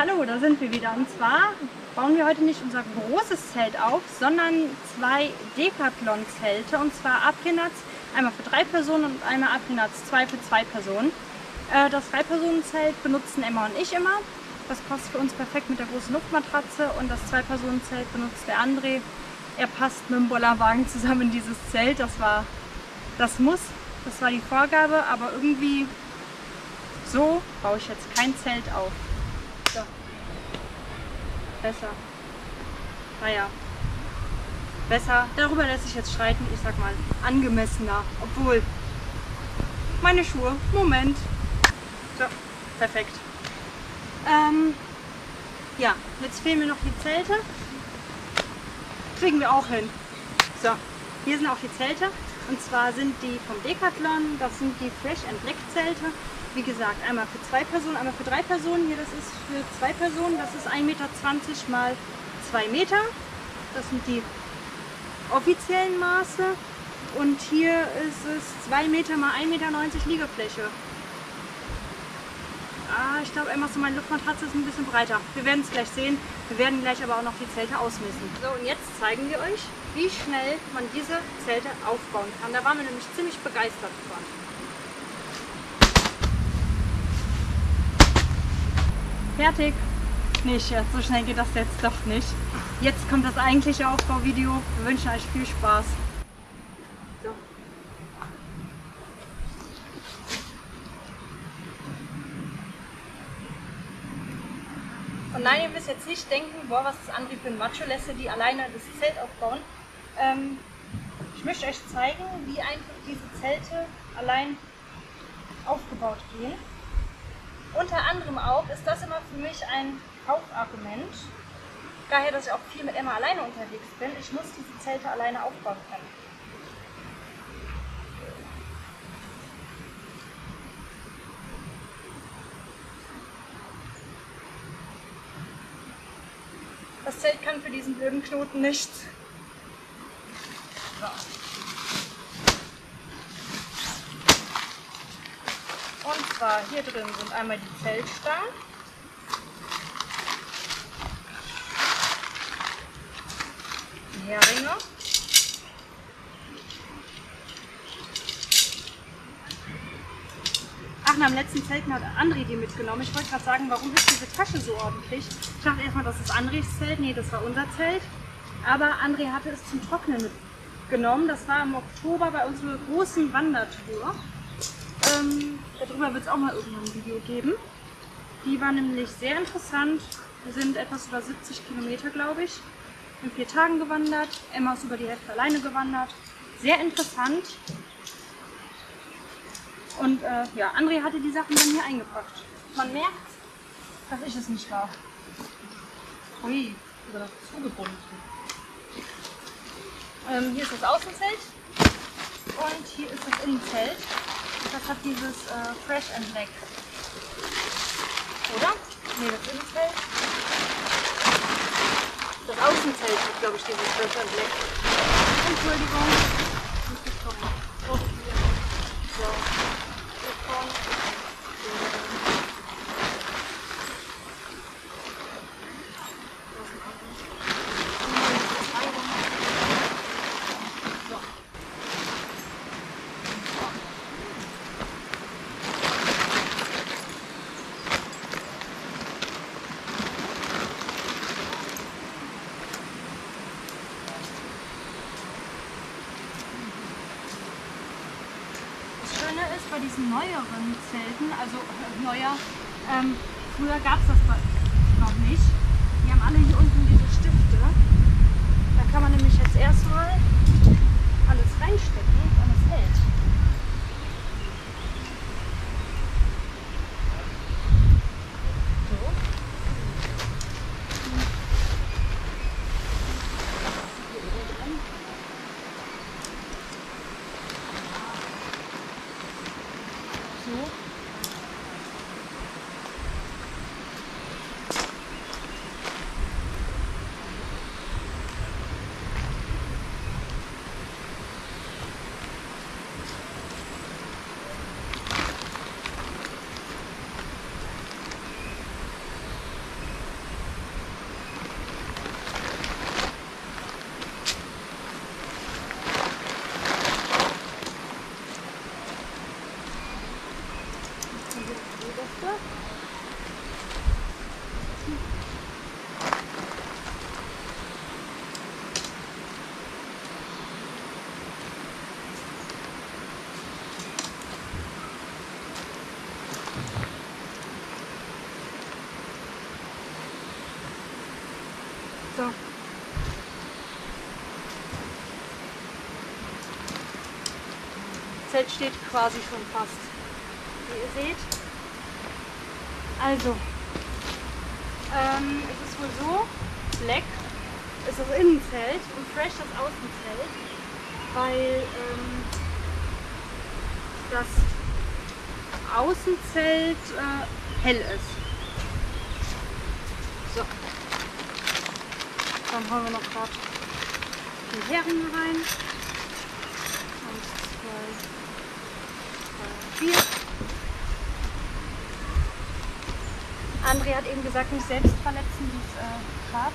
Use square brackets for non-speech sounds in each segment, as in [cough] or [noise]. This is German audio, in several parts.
Hallo, da sind wir wieder. Und zwar bauen wir heute nicht unser großes Zelt auf, sondern zwei Decathlon-Zelte. Und zwar Aprinatz, einmal für drei Personen und einmal Aprinatz zwei für zwei Personen. Äh, das Drei-Personen-Zelt benutzen Emma und ich immer. Das passt für uns perfekt mit der großen Luftmatratze. Und das Zwei-Personen-Zelt benutzt der André. Er passt mit dem Bollerwagen zusammen in dieses Zelt. Das war, das muss, das war die Vorgabe. Aber irgendwie so baue ich jetzt kein Zelt auf. Besser. Naja. Besser. Darüber lässt sich jetzt streiten. Ich sag mal angemessener. Obwohl. Meine Schuhe. Moment. So. Perfekt. Ähm, ja, jetzt fehlen mir noch die Zelte. Kriegen wir auch hin. So, hier sind auch die Zelte. Und zwar sind die vom Decathlon, das sind die Fresh and Black Zelte. Wie gesagt, einmal für zwei Personen, einmal für drei Personen. Hier, das ist für zwei Personen, das ist 1,20 Meter mal 2 Meter. Das sind die offiziellen Maße. Und hier ist es 2 Meter mal 1,90 Meter Liegefläche. Ah, ich glaube, Emma, so meine Luftmatratze ist ein bisschen breiter. Wir werden es gleich sehen. Wir werden gleich aber auch noch die Zelte ausmessen. So, und jetzt zeigen wir euch, wie schnell man diese Zelte aufbauen kann. Da waren wir nämlich ziemlich begeistert von. Fertig. Nicht, so schnell geht das jetzt doch nicht. Jetzt kommt das eigentliche Aufbauvideo. Wir wünschen euch viel Spaß. Und nein, ihr müsst jetzt nicht denken, boah, was ist André für ein Macho-Lässe, die alleine das Zelt aufbauen. Ähm, ich möchte euch zeigen, wie einfach diese Zelte allein aufgebaut gehen. Unter anderem auch ist das immer für mich ein Kaufargument. Daher, dass ich auch viel mit Emma alleine unterwegs bin. Ich muss diese Zelte alleine aufbauen können. Das Zelt kann für diesen blöden Knoten nichts. So. Und zwar hier drin sind einmal die Zeltstangen. Die Heringe. Ach, na, am letzten Zelten hat André die mitgenommen. Ich wollte gerade sagen, warum ist diese Tasche so ordentlich? Ich dachte erstmal, das ist Andres Zelt. Nee, das war unser Zelt. Aber André hatte es zum Trocknen mitgenommen. Das war im Oktober bei unserer großen Wandertour. Ähm, darüber wird es auch mal irgendwann ein Video geben. Die war nämlich sehr interessant. Wir sind etwas über 70 Kilometer, glaube ich, in vier Tagen gewandert. Emma ist über die Hälfte alleine gewandert. Sehr interessant. Und äh, ja, André hatte die Sachen dann hier eingepackt. Man merkt, dass ich es nicht war. Ui, sogar zugebunden. Ähm, hier ist das Außenzelt und hier ist das Innenzelt. Das hat dieses äh, Fresh and Black. Oder? Ne, das Innenzelt. Das Außenzelt hat, glaube ich, dieses Fresh and Black. Entschuldigung. Muss ich kommen. Oh, hier. So. Bei diesen neueren Zelten, also äh, neuer, ähm, früher gab es das noch nicht. Die haben alle hier unten diese Stifte. Da kann man nämlich jetzt erstmal alles reinstecken und es hält. So. So. So. Zelt steht quasi schon fast. Wie ihr seht. Also, ähm, es ist wohl so, Black ist das Innenzelt und Fresh das Außenzelt, weil ähm, das Außenzelt äh, hell ist. So. Dann hauen wir noch gerade die Heringe rein. Eins, zwei, vier. André hat eben gesagt, nicht selbst verletzen, dieses äh, Grab.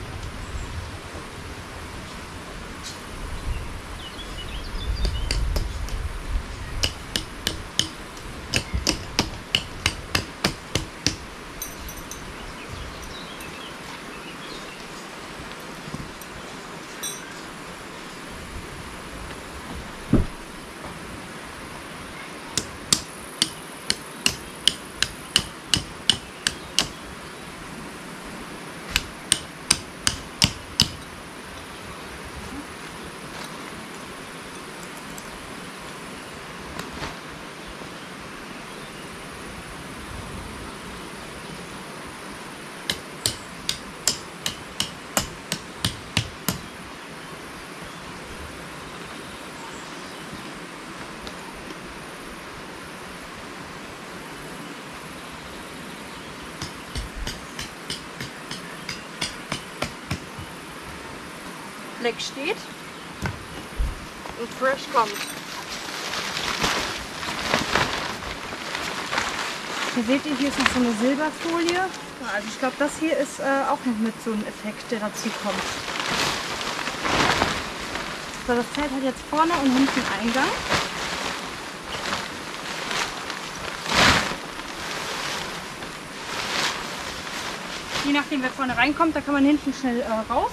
Black steht und Fresh kommt. Hier seht ihr, hier ist noch so eine Silberfolie. Also ich glaube, das hier ist äh, auch noch mit so einem Effekt, der dazu kommt. So, das Zelt hat jetzt vorne und hinten Eingang. Je nachdem, wer vorne reinkommt, da kann man hinten schnell äh, raus.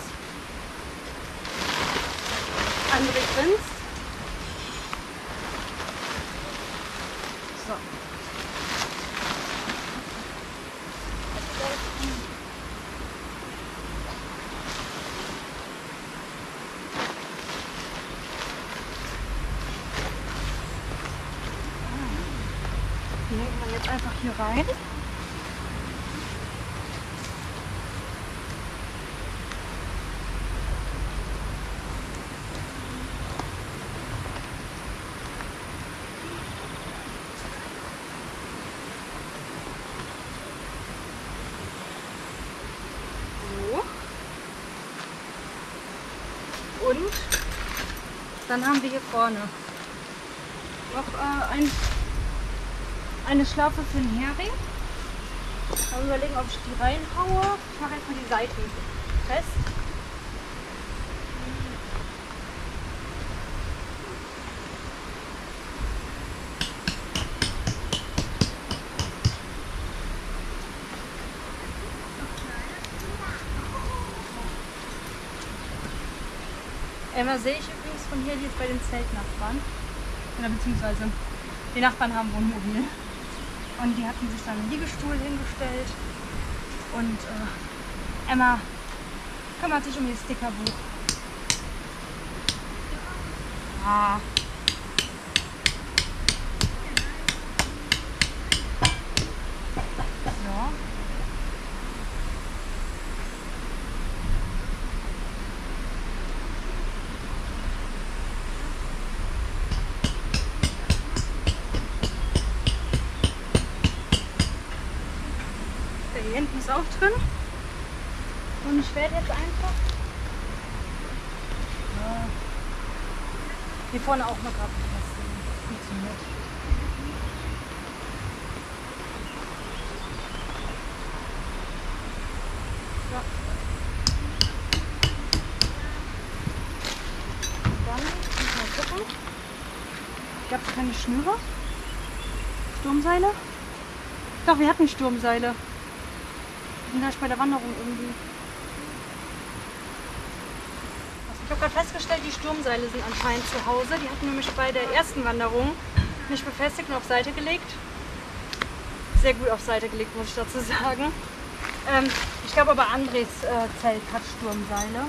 André grinst. So. Hängt man jetzt einfach hier rein. So. Und dann haben wir hier vorne noch äh, ein, eine Schlaufe für den Hering. Mal überlegen, ob ich die reinhaue. Ich mache jetzt mal die Seiten fest. Emma sehe ich von hier, die ist bei den Zeltnachbarn. Oder beziehungsweise die Nachbarn haben Wohnmobil. Und die hatten sich dann einen Liegestuhl hingestellt. Und äh, Emma kümmert sich um ihr Stickerbuch. Ah. So. Hier hinten ist auch drin. Und ich werde jetzt einfach ja, hier vorne auch mal gerade befestigen. Funktioniert. Dann muss mal gucken. Gab es keine Schnüre? Sturmseile? Doch, wir hatten Sturmseile. Vielleicht bei der Wanderung irgendwie. Ich habe gerade festgestellt, die Sturmseile sind anscheinend zu Hause. Die hatten nämlich bei der ersten Wanderung nicht befestigt und auf Seite gelegt. Sehr gut auf Seite gelegt, muss ich dazu sagen. Ähm, ich glaube aber Andres äh, Zelt hat Sturmseile.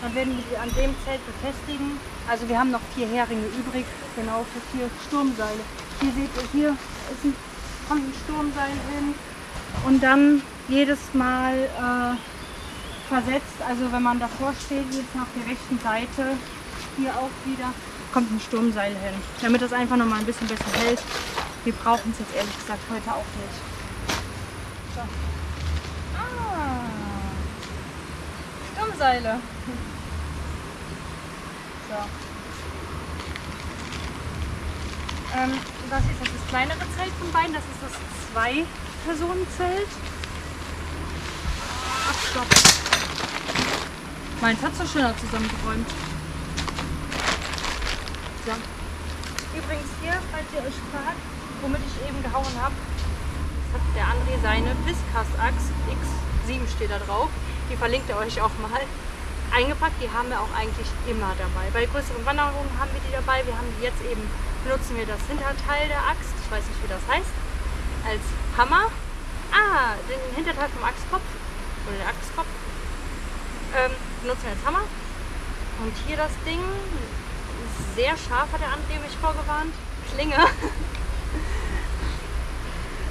Dann werden wir die an dem Zelt befestigen. Also wir haben noch vier Heringe übrig, genau für vier Sturmseile. Hier seht ihr, hier ist ein, kommt ein Sturmseil hin. Und dann jedes Mal äh, versetzt, also wenn man davor steht, jetzt nach der rechten Seite, hier auch wieder, kommt ein Sturmseil hin. Damit das einfach noch mal ein bisschen besser hält. Wir brauchen es jetzt ehrlich gesagt heute auch nicht. So. Ah, Sturmseile. So. Ähm, das ist das kleinere Zelt von beiden. Das ist das Zwei-Personen-Zelt. Ach, stopp. Meins hat so schöner zusammengeräumt. So. Übrigens hier, falls ihr euch fragt, womit ich eben gehauen habe, hat der André seine Viscas-Axt X7 steht da drauf. Die verlinkt er euch auch mal eingepackt. Die haben wir auch eigentlich immer dabei. Bei größeren Wanderungen haben wir die dabei. Wir haben die jetzt eben, benutzen wir das Hinterteil der Axt, ich weiß nicht wie das heißt, als Hammer. Ah, den Hinterteil vom Axtkopf oder der Axtkopf ähm, benutzen wir als Hammer. Und hier das Ding, sehr scharf hat der André mich vorgewarnt. Klinge. [laughs]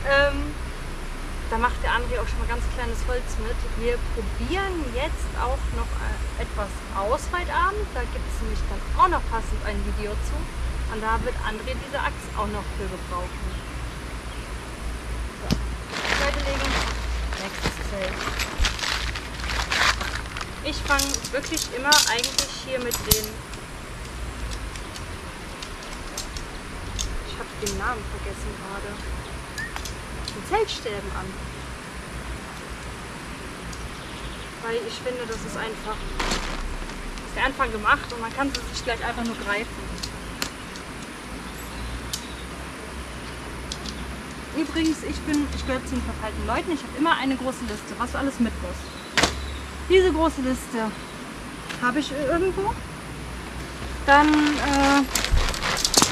ähm, da macht der André auch schon mal ganz kleines Holz mit. Wir probieren jetzt auch noch äh, etwas aus heute Abend. Da gibt es nämlich dann auch noch passend ein Video zu. Und da wird André diese Axt auch noch für gebrauchen. So. Seite legen. Nächstes Zelt. Ich fange wirklich immer eigentlich hier mit den... Ich habe den Namen vergessen gerade den Zeltstäben an. Weil ich finde, das ist einfach ist der Anfang gemacht und man kann sie sich gleich einfach nur greifen. Übrigens, ich bin, ich gehöre zu den verpeilten Leuten. Ich habe immer eine große Liste, was du alles mit muss. Diese große Liste habe ich irgendwo. Dann äh,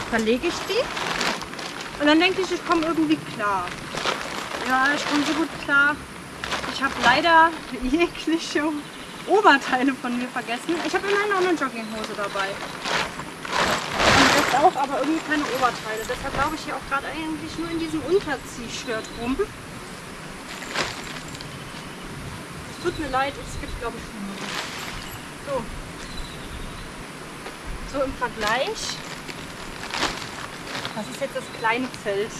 verlege ich die und dann denke ich, ich komme irgendwie klar. Ja, ich komme so gut klar. Ich habe leider [laughs] jegliche Oberteile von mir vergessen. Ich habe immerhin noch eine Jogginghose dabei. Jetzt auch, aber irgendwie keine Oberteile. Deshalb laufe ich hier auch gerade eigentlich nur in diesem Unterziehshirt rum. Es tut mir leid, es gibt glaube ich Schlimmere. So. So im Vergleich. Das ist jetzt das kleine Zelt.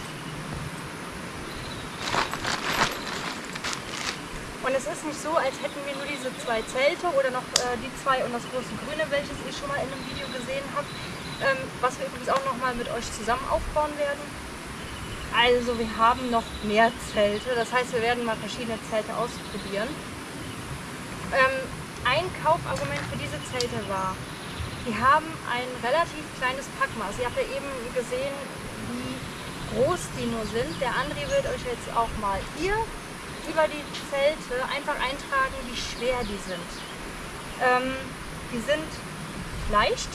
Und es ist nicht so, als hätten wir nur diese zwei Zelte oder noch äh, die zwei und das große Grüne, welches ihr schon mal in einem Video gesehen habt, ähm, was wir übrigens auch noch mal mit euch zusammen aufbauen werden. Also wir haben noch mehr Zelte, das heißt wir werden mal verschiedene Zelte ausprobieren. Ähm, ein Kaufargument für diese Zelte war, die haben ein relativ kleines Packmaß. Ihr habt ja eben gesehen, wie groß die nur sind. Der André wird euch jetzt auch mal hier über die Zelte einfach eintragen, wie schwer die sind. Ähm, die sind leicht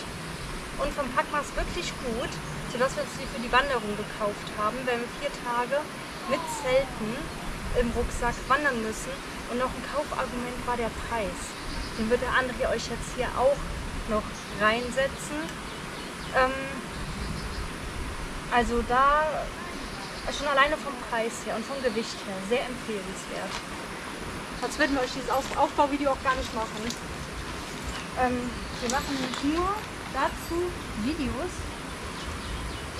und vom Packmaß wirklich gut, sodass wir uns die für die Wanderung gekauft haben, wenn wir vier Tage mit Zelten im Rucksack wandern müssen. Und noch ein Kaufargument war der Preis. Den wird der André euch jetzt hier auch noch reinsetzen. Ähm, also da schon alleine vom Preis her und vom Gewicht her sehr empfehlenswert. Sonst würden wir euch dieses Aufbauvideo auch gar nicht machen. Ähm, wir machen nur dazu Videos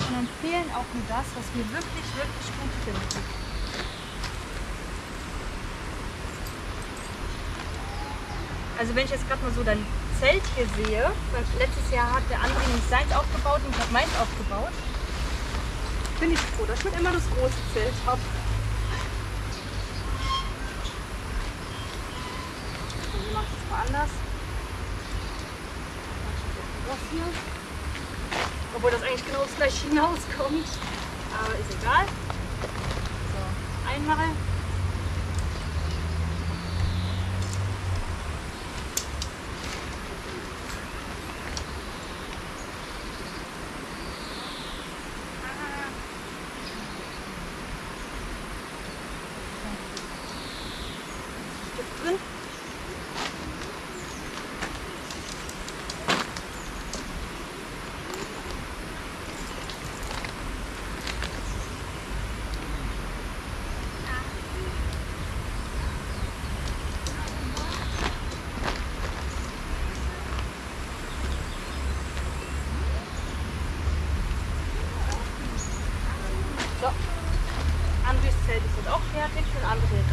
und empfehlen auch nur das, was wir wirklich, wirklich gut finden. Also wenn ich jetzt gerade mal so dein Zelt hier sehe, letztes Jahr hat der andere nicht seins aufgebaut und ich habe meins aufgebaut bin ich froh, dass ich immer das große Zelt habe. Anders. Hier. Obwohl das eigentlich genau das gleiche hinauskommt. Aber ist egal. So, einmal.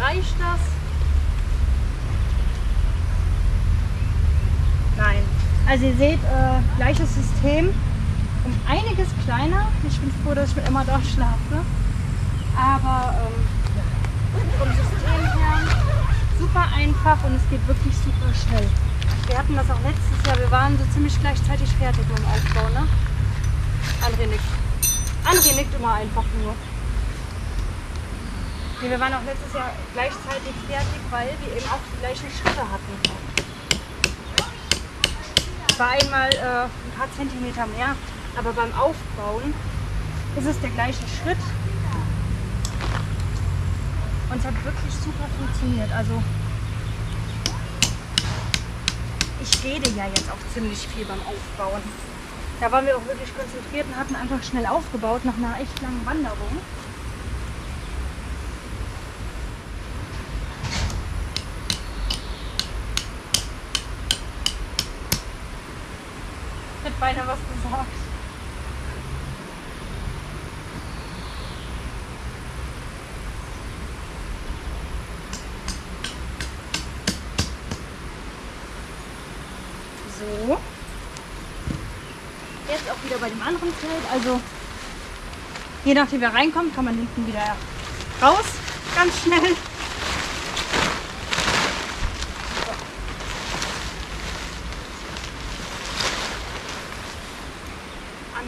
Reicht das? Nein. Also ihr seht, äh, gleiches System, um einiges kleiner. Ich bin froh, dass ich mit Emma da schlafe. Aber ähm, vom System her super einfach und es geht wirklich super schnell. Wir hatten das auch letztes Jahr, wir waren so ziemlich gleichzeitig fertig mit dem Aufbau. Ne? André nickt. André nickt immer einfach nur. Nee, wir waren auch letztes Jahr gleichzeitig fertig, weil wir eben auch die gleichen Schritte hatten. Es war einmal äh, ein paar Zentimeter mehr, aber beim Aufbauen ist es der gleiche Schritt. Und es hat wirklich super funktioniert. Also ich rede ja jetzt auch ziemlich viel beim Aufbauen. Da waren wir auch wirklich konzentriert und hatten einfach schnell aufgebaut nach einer echt langen Wanderung. Beinahe was gesagt. So. Jetzt auch wieder bei dem anderen Zelt. Also je nachdem wer reinkommt, kann man hinten wieder raus. Ganz schnell. An,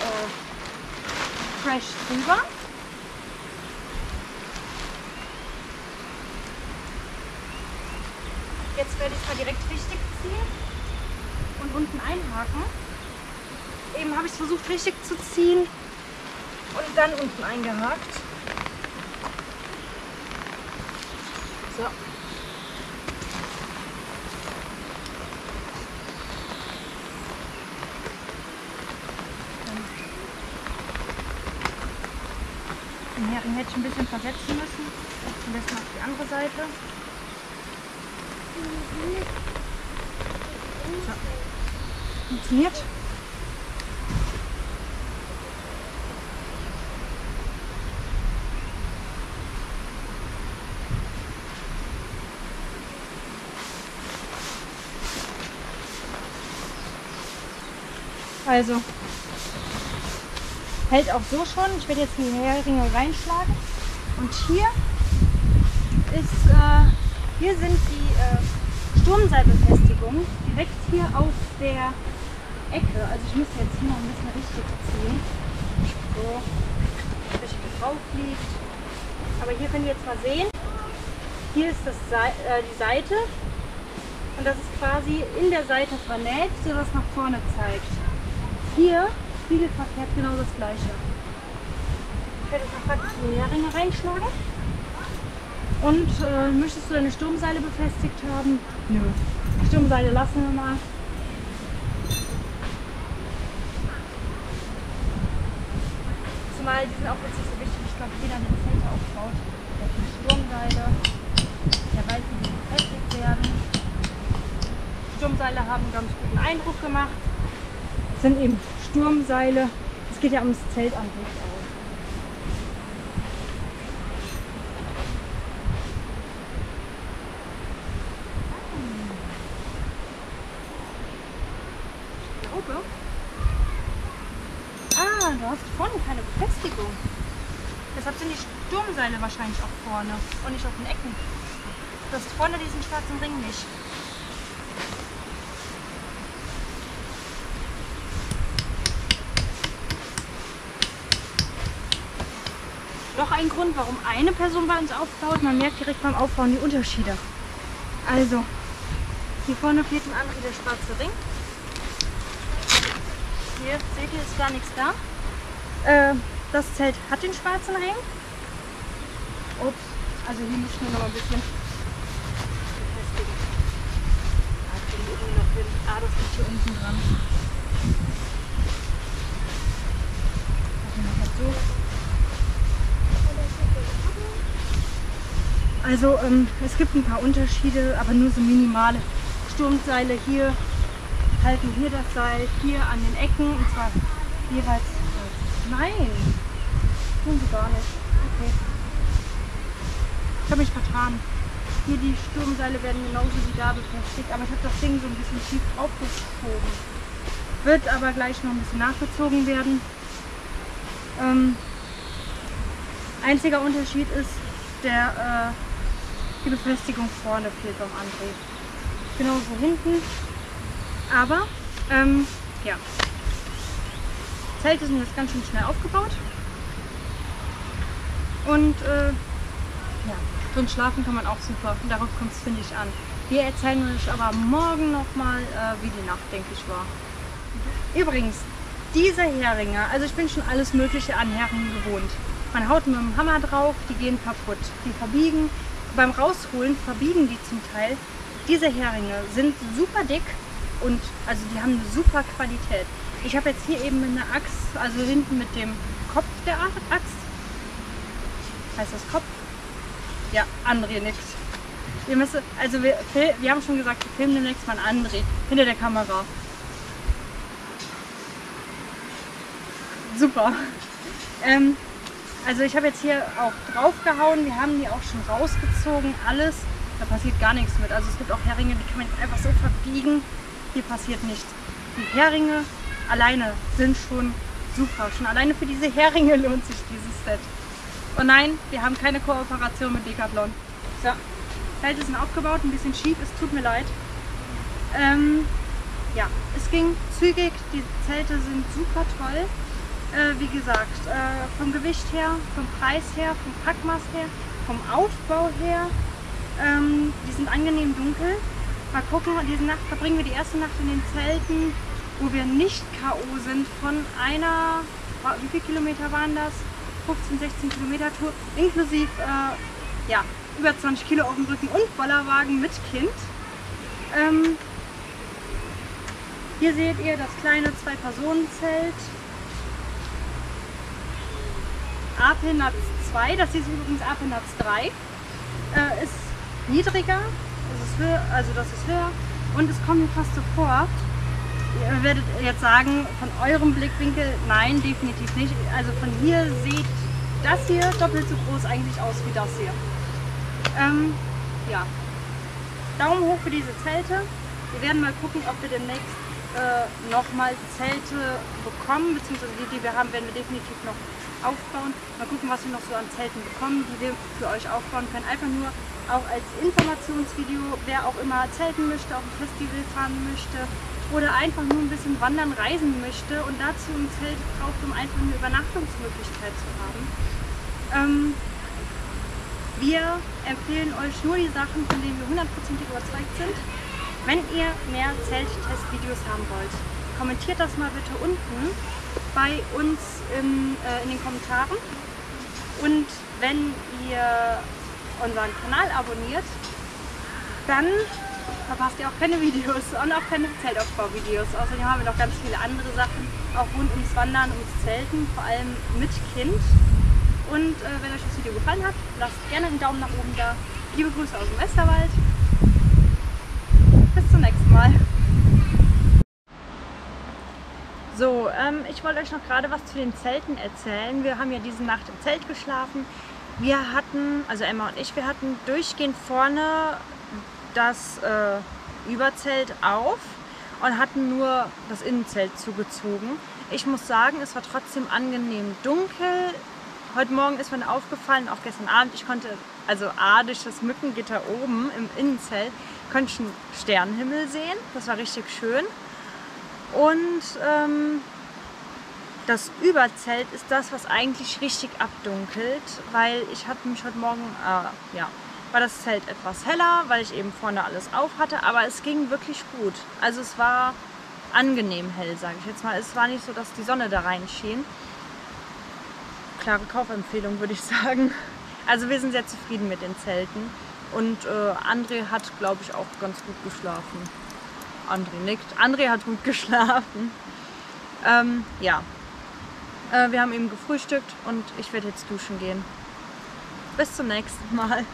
äh, fresh drüber. Jetzt werde ich mal direkt richtig ziehen und unten einhaken. Eben habe ich es versucht richtig zu ziehen und dann unten eingehakt. So. Den Hering hätte ich ein bisschen versetzen müssen. Das mal auf die andere Seite. Funktioniert. Also hält auch so schon. Ich werde jetzt die Heringe reinschlagen. Und hier ist, äh, hier sind die Sturmseilbefestigungen direkt hier auf der Ecke. Also ich müsste jetzt hier noch ein bisschen richtig ziehen. So, richtig drauf liegt. Aber hier könnt ihr jetzt mal sehen. Hier ist das Sei äh, die Seite. Und das ist quasi in der Seite vernäht, sodass nach vorne zeigt. Hier spiegelverkehrt genau das gleiche. Ich werde jetzt noch die Nährringe reinschlagen. Und äh, möchtest du deine Sturmseile befestigt haben? Nö. Sturmseile lassen wir mal. Zumal die sind auch jetzt nicht so wichtig. Ich glaube, jeder, der ein Zelt aufbaut, der hat eine Sturmseile. Der weiß, wie die befestigt werden. Sturmseile haben einen ganz guten Eindruck gemacht. Sind eben Sturmseile. Es geht ja ums Zelt an sich auch. Ich glaube. Ah, du hast vorne keine Befestigung. Deshalb sind Sturmseile wahrscheinlich auch vorne und nicht auf den Ecken. Du hast vorne diesen schwarzen Ring nicht. Noch ein Grund, warum eine Person bei uns aufbaut. Man merkt direkt beim Aufbauen die Unterschiede. Also, hier vorne fehlt ein andere der schwarze Ring. Hier seht ihr, ist gar nichts da. Äh, das Zelt hat den schwarzen Ring. Ups, also hier müssen wir noch ein bisschen befestigen. Ah, das liegt hier unten dran. Machen wir das so. Also ähm, es gibt ein paar Unterschiede, aber nur so minimale. Sturmseile hier halten hier das Seil, hier an den Ecken und zwar jeweils. Nein, tun sie gar nicht. Okay. Ich habe mich vertan. Hier die Sturmseile werden genauso wie da befestigt, aber ich habe das Ding so ein bisschen schief aufgeschoben. Wird aber gleich noch ein bisschen nachgezogen werden. Ähm, einziger Unterschied ist, der, äh, die Befestigung vorne fehlt beim André. Genauso hinten. Aber, ähm, ja. Zelte sind jetzt ganz schön schnell aufgebaut. Und äh, ja, drin schlafen kann man auch super. Und darauf kommt es, finde ich, an. Wir erzählen euch aber morgen nochmal, äh, wie die Nacht, denke ich, war. Übrigens, diese Heringe, also ich bin schon alles Mögliche an Heringen gewohnt. Man haut mit dem Hammer drauf, die gehen kaputt. Die verbiegen, beim Rausholen verbiegen die zum Teil. Diese Heringe sind super dick und also die haben eine super Qualität. Ich habe jetzt hier eben eine Axt, also hinten mit dem Kopf der Axt. Heißt das Kopf? Ja, André nickt. Wir müssen, also wir, wir haben schon gesagt, wir filmen demnächst mal André hinter der Kamera. Super. Ähm, also ich habe jetzt hier auch drauf gehauen, wir haben die auch schon rausgezogen, alles. Da passiert gar nichts mit. Also es gibt auch Heringe, die kann man einfach so verbiegen. Hier passiert nichts. Die Heringe alleine sind schon super. Schon alleine für diese Heringe lohnt sich dieses Set. Und nein, wir haben keine Kooperation mit Decathlon. So, Zelte sind aufgebaut, ein bisschen schief, es tut mir leid. Ähm, ja, es ging zügig, die Zelte sind super toll. Äh, wie gesagt, äh, vom Gewicht her, vom Preis her, vom Packmaß her, vom Aufbau her. Ähm, die sind angenehm dunkel. Mal gucken, diese Nacht verbringen wir die erste Nacht in den Zelten, wo wir nicht K.O. sind von einer, wie viele Kilometer waren das? 15, 16 Kilometer Tour, inklusive äh, ja, über 20 Kilo auf dem Rücken und Bollerwagen mit Kind. Ähm, hier seht ihr das kleine Zwei-Personen-Zelt. Apelnatz 2, das ist übrigens Apelnatz 3. Äh, ist niedriger, ist höher, also das ist höher und es kommt mir fast so vor, ihr werdet jetzt sagen, von eurem Blickwinkel, nein, definitiv nicht. Also von hier sieht das hier doppelt so groß eigentlich aus wie das hier. Ähm, ja, Daumen hoch für diese Zelte. Wir werden mal gucken, ob wir demnächst äh, nochmal Zelte bekommen, beziehungsweise die, die wir haben, werden wir definitiv noch aufbauen. Mal gucken, was wir noch so an Zelten bekommen, die wir für euch aufbauen können. Einfach nur auch als Informationsvideo, wer auch immer zelten möchte, auf ein Festival fahren möchte oder einfach nur ein bisschen wandern, reisen möchte und dazu ein Zelt braucht, um einfach eine Übernachtungsmöglichkeit zu haben. Ähm, wir empfehlen euch nur die Sachen, von denen wir hundertprozentig überzeugt sind. Wenn ihr mehr Zelttestvideos haben wollt, kommentiert das mal bitte unten bei uns im, äh, in den Kommentaren. Und wenn ihr unseren Kanal abonniert, dann verpasst ihr auch keine Videos und auch keine Zeltaufbauvideos. Außerdem haben wir noch ganz viele andere Sachen, auch rund ums Wandern, ums Zelten, vor allem mit Kind. Und äh, wenn euch das Video gefallen hat, lasst gerne einen Daumen nach oben da. Liebe Grüße aus dem Westerwald. Bis zum nächsten Mal. So, ähm, ich wollte euch noch gerade was zu den Zelten erzählen. Wir haben ja diese Nacht im Zelt geschlafen. Wir hatten, also Emma und ich, wir hatten durchgehend vorne das äh, Überzelt auf und hatten nur das Innenzelt zugezogen. Ich muss sagen, es war trotzdem angenehm dunkel. Heute Morgen ist mir aufgefallen, auch gestern Abend, ich konnte, also durch das Mückengitter oben im Innenzelt, konnte einen Sternenhimmel sehen. Das war richtig schön. Und ähm, das Überzelt ist das, was eigentlich richtig abdunkelt, weil ich hatte mich heute Morgen, äh, ja, war das Zelt etwas heller, weil ich eben vorne alles auf hatte, aber es ging wirklich gut. Also es war angenehm hell, sage ich jetzt mal. Es war nicht so, dass die Sonne da rein schien. Klare Kaufempfehlung, würde ich [laughs] sagen. Also wir sind sehr zufrieden mit den Zelten und äh, André hat, glaube ich, auch ganz gut geschlafen. André nickt. André hat gut [laughs] geschlafen. Ähm, ja. Äh, wir haben eben gefrühstückt und ich werde jetzt duschen gehen. Bis zum nächsten Mal.